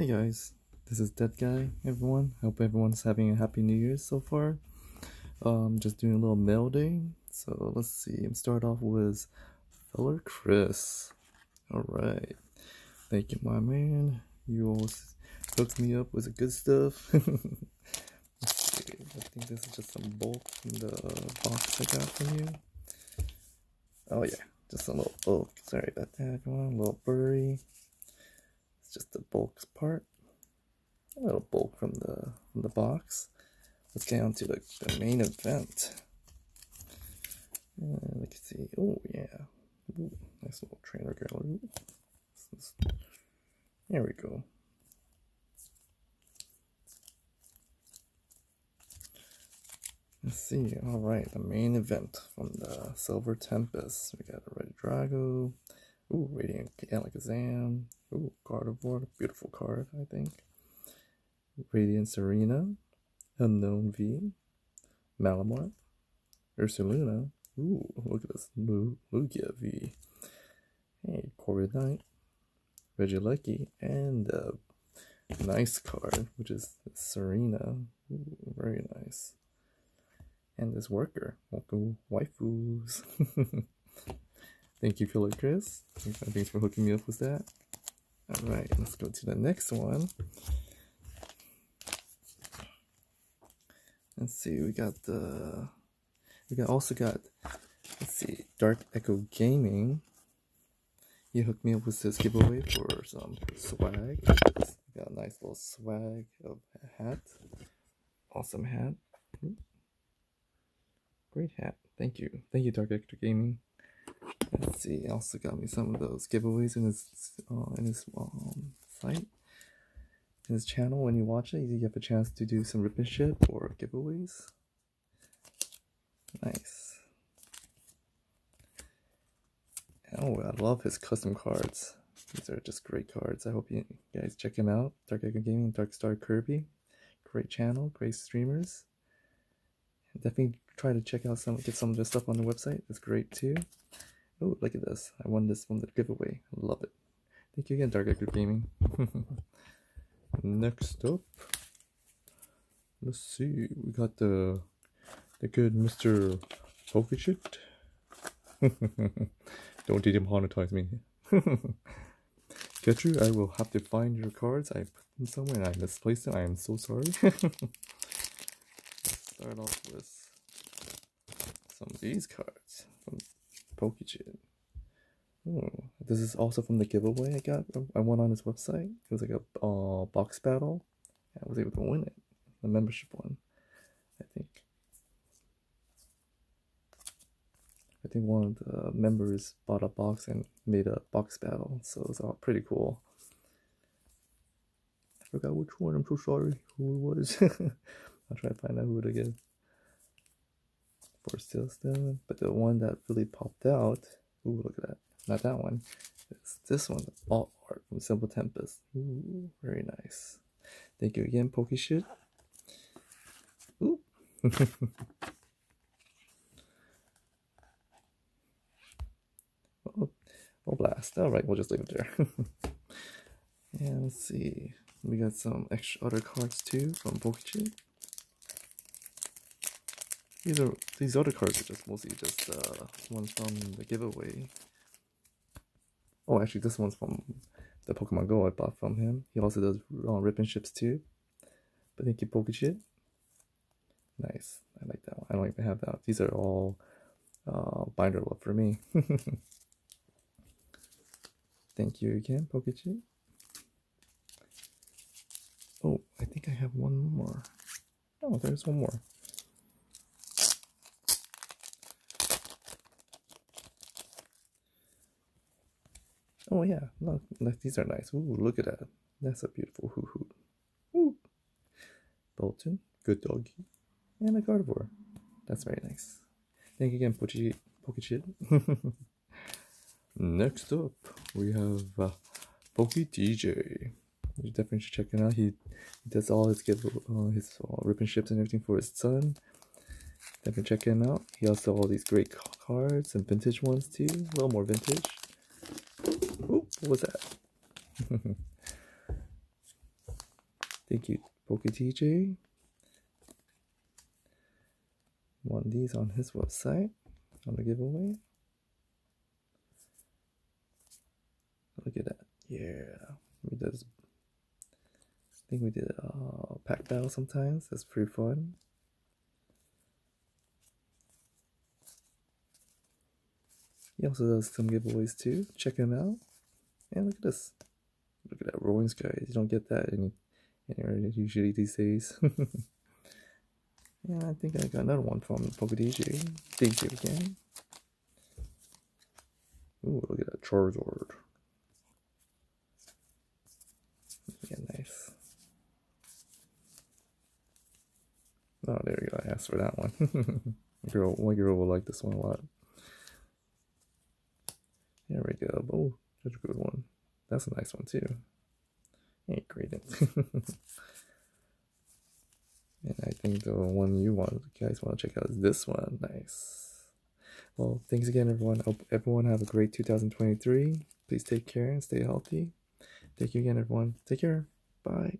Hey guys, this is Dead Guy, everyone. Hope everyone's having a happy new year so far. Um, just doing a little mail day. So let's see, I'm start off with Feller Kris. Alright. Thank you, my man. You always hooked me up with the good stuff. I think this is just some bulk from the box I got from you. Oh yeah, just a little bulk. Sorry about that, everyone. A little blurry. Just the bulk part. A little bulk from the from the box. Let's get on to the, the main event. Uh, let's see. Oh yeah. Ooh, nice little trainer gallery. There we go. Let's see. All right, the main event from the Silver Tempest. We got a Regidrago. Ooh, Radiant Alakazam. Ooh, Gardevoir. Beautiful card, I think. Radiant Tsareena. Unown V. Malamar. Ursaluna. Ooh, look at this. Lugia V. Hey, Corviknight. Regieleki. And a nice card, which is Serena. Ooh, very nice and this worker. Welcome, waifus. Thank you, Killer Chris. Thanks for hooking me up with that. Alright, let's go to the next one. Let's see, we got the we got also got let's see, Dark Ecko Gaming. He hooked me up with this giveaway for some swag. We got a nice little swag of a hat. Awesome hat. Great hat. Thank you. Thank you, Dark Ecko Gaming. Let's see. Also got me some of those giveaways in his uh, in his um, site, in his channel. When you watch it, you have a chance to do some and ship or giveaways. Nice. Oh, I love his custom cards. These are just great cards. I hope you guys check him out. Dark Ecko Gaming, Dark Star Kirby. Great channel, great streamers. Definitely try to check out some, get some of this stuff on the website. It's great too. Oh, look at this. I won this from the giveaway. Love it. Thank you again, Dark Ecko Gaming. Next up, let's see. We got the the good Mr. Pokeshit. Don't demonetize me. Getru, I will have to find your cards. I put them somewhere and I misplaced them. I am so sorry. Let's start off with some of these cards from PokeChit. Oh, this is also from the giveaway I got. I went on his website. It was like a uh, box battle. I was able to win it. The membership one, I think. I think one of the members bought a box and made a box battle, so it was all pretty cool. I forgot which one. I'm so sorry who it was. I'll try to find out who it again for Steelstone, but the one that really popped out, ooh, look at that, not that one, it's this one, all art from Silver Tempest. Ooh, very nice. Thank you again, Pokeshit. Ooh. oh, oh, blast. Alright, we'll just leave it there. and let's see. We got some extra other cards too from PokeChit. These are these other cards are just mostly just uh ones from the giveaway. Oh, actually, this one's from the Pokemon Go I bought from him. He also does uh, rip ships too. But thank you, Pokeshit. Nice, I like that one. I don't even have that. These are all uh, binder love for me. thank you again, Pokeshit. Oh, I think I have one more. Oh, there's one more. Oh yeah, look, look, these are nice. Ooh, look at that. That's a beautiful hoo hoo. Ooh. Boltund, good doggy, and a Gardevoir. That's very nice. Thank you again, Pochi PokeChit. Next up, we have uh, Poke DJ. You definitely should check him out. He, he does all his give uh, his uh, rip and ships and everything for his son. Definitely check him out. He also all these great cards and vintage ones too. A little more vintage. What was that? Thank you, PokeDJ. Won these on his website on the giveaway. Look at that. Yeah. We does I think we did uh pack battle sometimes. That's pretty fun. He also does some giveaways too. Check him out. And look at this. Look at that rolling sky. You don't get that any anywhere usually these days. yeah, I think I got another one from PokeDJ. Thank you again. Ooh, look at that Charizard. Yeah, nice. Oh, there you go. I asked for that one. girl, one girl will like this one a lot. There we go. Oh, such a good one. That's a nice one too. Hey, great. and I think the one you want, you guys want to check out is this one. Nice. Well, thanks again, everyone. Hope everyone have a great 2023. Please take care and stay healthy. Thank you again, everyone. Take care. Bye.